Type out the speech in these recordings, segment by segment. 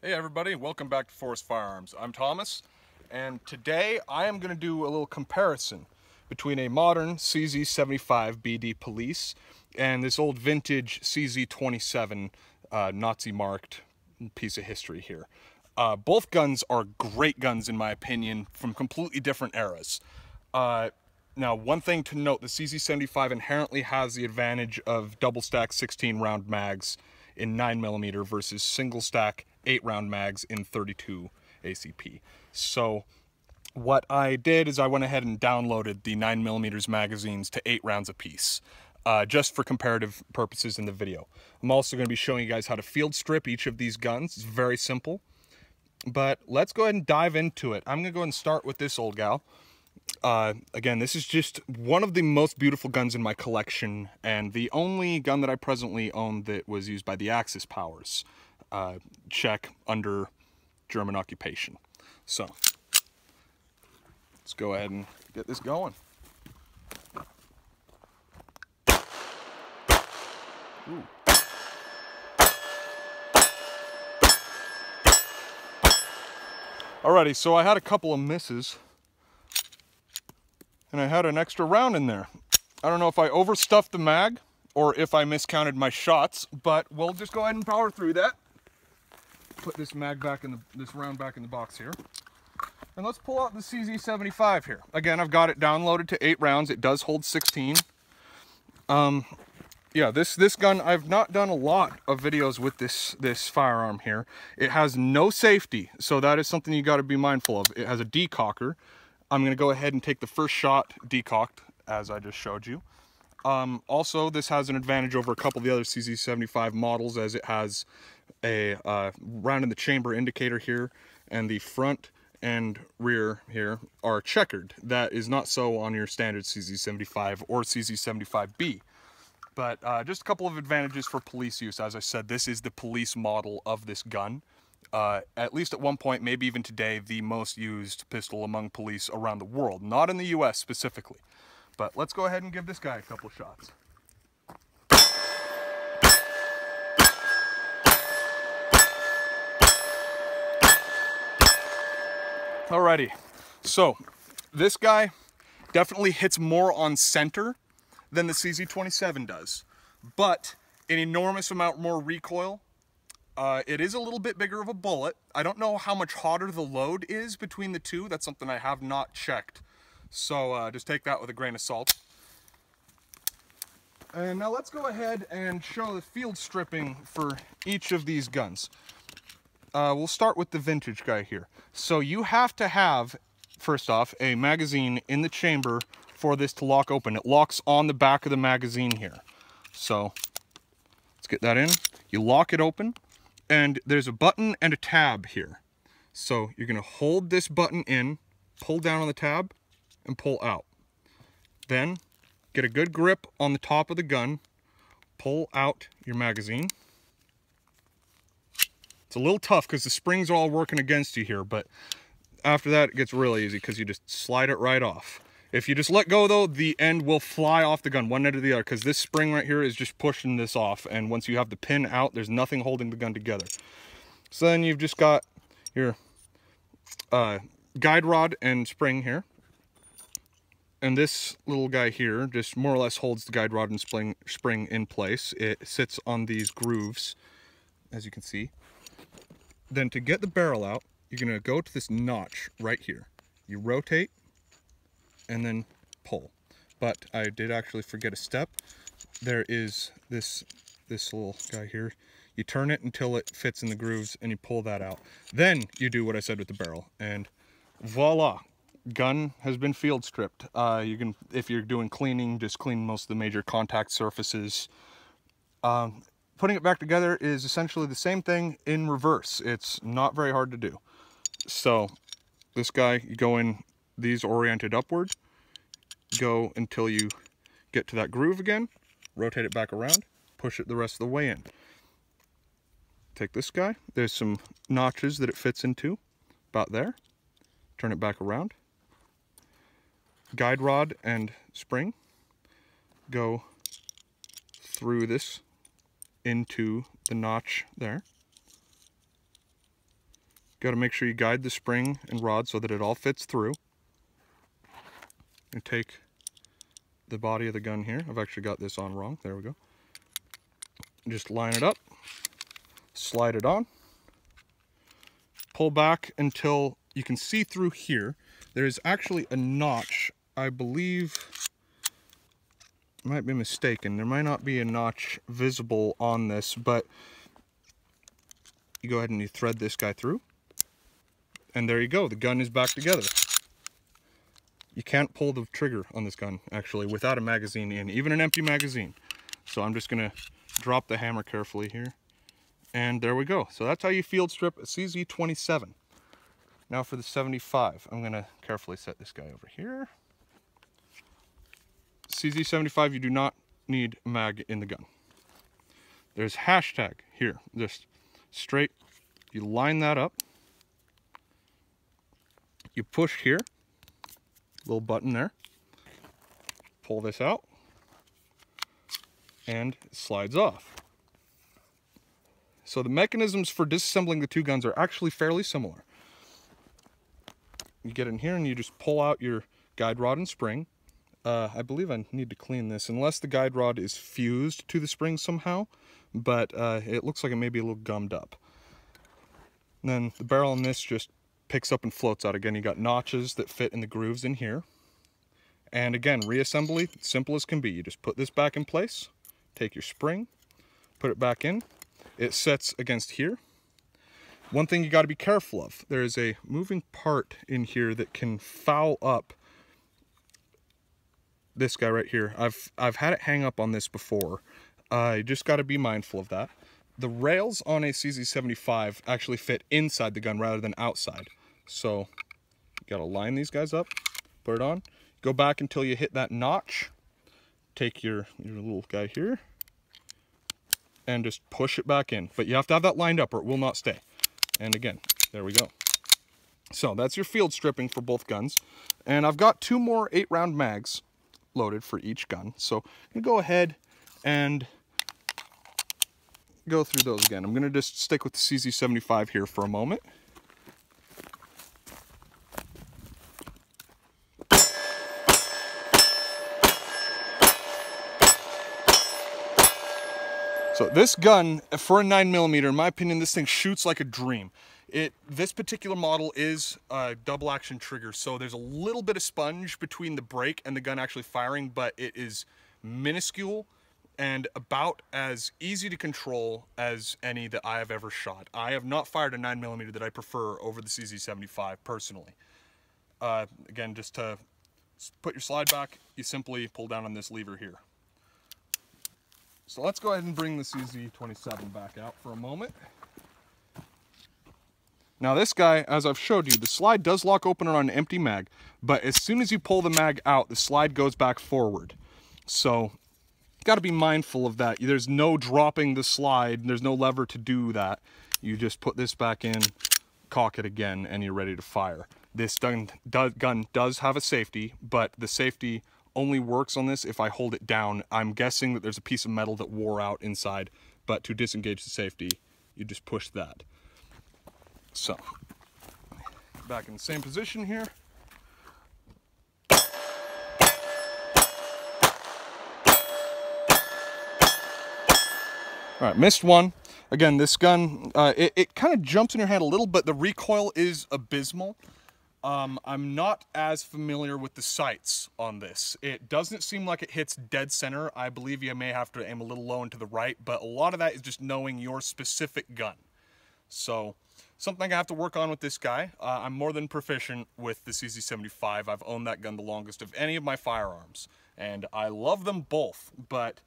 Hey everybody, welcome back to Forest Firearms. I'm Thomas, and today I am going to do a little comparison between a modern CZ75 BD Police and this old vintage CZ27 uh, Nazi marked piece of history here. Uh, both guns are great guns in my opinion from completely different eras. Uh, now, one thing to note, the CZ75 inherently has the advantage of double stack 16 round mags in 9mm versus single stack 8 round mags in 32 ACP. So what I did is I went ahead and downloaded the 9mm magazines to 8 rounds apiece. Uh, just for comparative purposes in the video. I'm also going to be showing you guys how to field strip each of these guns. It's very simple. But let's go ahead and dive into it. I'm going to go and start with this old gal. Uh, again, this is just one of the most beautiful guns in my collection, and the only gun that I presently own that was used by the Axis powers, uh, Czech under German occupation. So, let's go ahead and get this going. Ooh. Alrighty, so I had a couple of misses and I had an extra round in there. I don't know if I overstuffed the mag or if I miscounted my shots, but we'll just go ahead and power through that. Put this mag back in the, this round back in the box here. And let's pull out the CZ75 here. Again, I've got it downloaded to eight rounds. It does hold 16. Um, yeah, this this gun, I've not done a lot of videos with this this firearm here. It has no safety, so that is something you got to be mindful of. It has a decocker, I'm going to go ahead and take the first shot decocked, as I just showed you. Um, also, this has an advantage over a couple of the other CZ75 models as it has a uh, round in the chamber indicator here, and the front and rear here are checkered. That is not so on your standard CZ75 or CZ75B. But uh, just a couple of advantages for police use. As I said, this is the police model of this gun uh, at least at one point, maybe even today, the most used pistol among police around the world. Not in the US specifically. But let's go ahead and give this guy a couple shots. Alrighty, so this guy definitely hits more on center than the CZ27 does, but an enormous amount more recoil uh, it is a little bit bigger of a bullet. I don't know how much hotter the load is between the two. That's something I have not checked. So uh, just take that with a grain of salt. And now let's go ahead and show the field stripping for each of these guns. Uh, we'll start with the vintage guy here. So you have to have, first off, a magazine in the chamber for this to lock open. It locks on the back of the magazine here. So let's get that in. You lock it open and there's a button and a tab here. So you're gonna hold this button in, pull down on the tab, and pull out. Then get a good grip on the top of the gun, pull out your magazine. A little tough because the springs are all working against you here, but after that it gets really easy because you just slide it right off. If you just let go though, the end will fly off the gun, one end or the other, because this spring right here is just pushing this off. And once you have the pin out, there's nothing holding the gun together. So then you've just got your uh, guide rod and spring here. And this little guy here just more or less holds the guide rod and spring, spring in place. It sits on these grooves, as you can see. Then to get the barrel out, you're gonna go to this notch right here. You rotate and then pull. But I did actually forget a step. There is this, this little guy here. You turn it until it fits in the grooves and you pull that out. Then you do what I said with the barrel and voila, gun has been field stripped. Uh, you can, if you're doing cleaning, just clean most of the major contact surfaces. Um, putting it back together is essentially the same thing in reverse. It's not very hard to do. So this guy, you go in these oriented upward, go until you get to that groove again, rotate it back around, push it the rest of the way in. Take this guy, there's some notches that it fits into, about there, turn it back around, guide rod and spring, go through this into the notch there, Got to make sure you guide the spring and rod so that it all fits through. And take the body of the gun here. I've actually got this on wrong. There we go. Just line it up, slide it on, pull back until you can see through here. There's actually a notch, I believe, might be mistaken. There might not be a notch visible on this, but you go ahead and you thread this guy through. And there you go, the gun is back together. You can't pull the trigger on this gun, actually, without a magazine in, even an empty magazine. So I'm just gonna drop the hammer carefully here. And there we go. So that's how you field strip a CZ27. Now for the 75, I'm gonna carefully set this guy over here. CZ75, you do not need a mag in the gun. There's hashtag here, just straight, you line that up. You push here, little button there. Pull this out and it slides off. So the mechanisms for disassembling the two guns are actually fairly similar. You get in here and you just pull out your guide rod and spring. Uh, I believe I need to clean this unless the guide rod is fused to the spring somehow, but uh, it looks like it may be a little gummed up. And then the barrel on this just picks up and floats out. Again, you got notches that fit in the grooves in here. And again, reassembly, simple as can be. You just put this back in place, take your spring, put it back in. It sets against here. One thing you got to be careful of, there is a moving part in here that can foul up this guy right here. I've, I've had it hang up on this before. I just got to be mindful of that. The rails on a CZ75 actually fit inside the gun rather than outside. So you got to line these guys up, put it on, go back until you hit that notch, take your, your little guy here, and just push it back in. But you have to have that lined up or it will not stay. And again, there we go. So that's your field stripping for both guns. And I've got two more eight round mags loaded for each gun. So I'm gonna go ahead and go through those again. I'm gonna just stick with the CZ75 here for a moment. So this gun, for a 9mm, in my opinion, this thing shoots like a dream. It This particular model is a double action trigger, so there's a little bit of sponge between the break and the gun actually firing, but it is minuscule and about as easy to control as any that I have ever shot. I have not fired a 9mm that I prefer over the CZ75 personally. Uh, again, just to put your slide back, you simply pull down on this lever here. So let's go ahead and bring the CZ27 back out for a moment. Now this guy, as I've showed you, the slide does lock open on an empty mag, but as soon as you pull the mag out, the slide goes back forward. So got to be mindful of that. There's no dropping the slide. There's no lever to do that. You just put this back in, cock it again, and you're ready to fire. This gun does have a safety, but the safety only works on this if I hold it down. I'm guessing that there's a piece of metal that wore out inside, but to disengage the safety, you just push that. So, back in the same position here. All right, missed one. Again, this gun, uh, it, it kind of jumps in your hand a little, but the recoil is abysmal. Um, I'm not as familiar with the sights on this. It doesn't seem like it hits dead center. I believe you may have to aim a little low and to the right, but a lot of that is just knowing your specific gun. So, something I have to work on with this guy. Uh, I'm more than proficient with the CZ75. I've owned that gun the longest of any of my firearms, and I love them both, but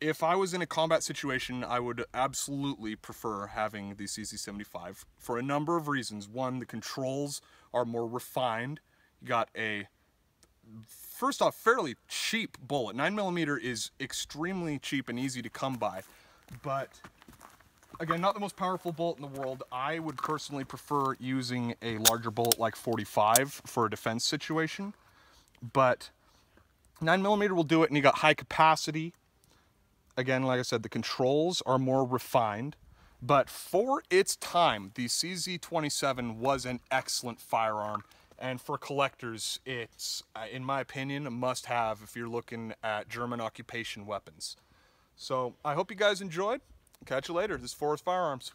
if I was in a combat situation, I would absolutely prefer having the CZ75 for a number of reasons. One, the controls are more refined. You got a, first off, fairly cheap bullet. 9mm is extremely cheap and easy to come by, but again, not the most powerful bullet in the world. I would personally prefer using a larger bullet like 45 for a defense situation, but 9mm will do it and you got high capacity, again, like I said, the controls are more refined. But for its time, the CZ27 was an excellent firearm. And for collectors, it's, uh, in my opinion, a must have if you're looking at German occupation weapons. So I hope you guys enjoyed. Catch you later. This is Forest Firearms.